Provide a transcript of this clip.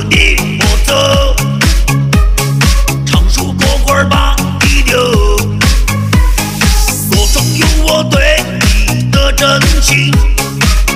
你莫走，唱首歌儿把你留。我曾有我对你的真情。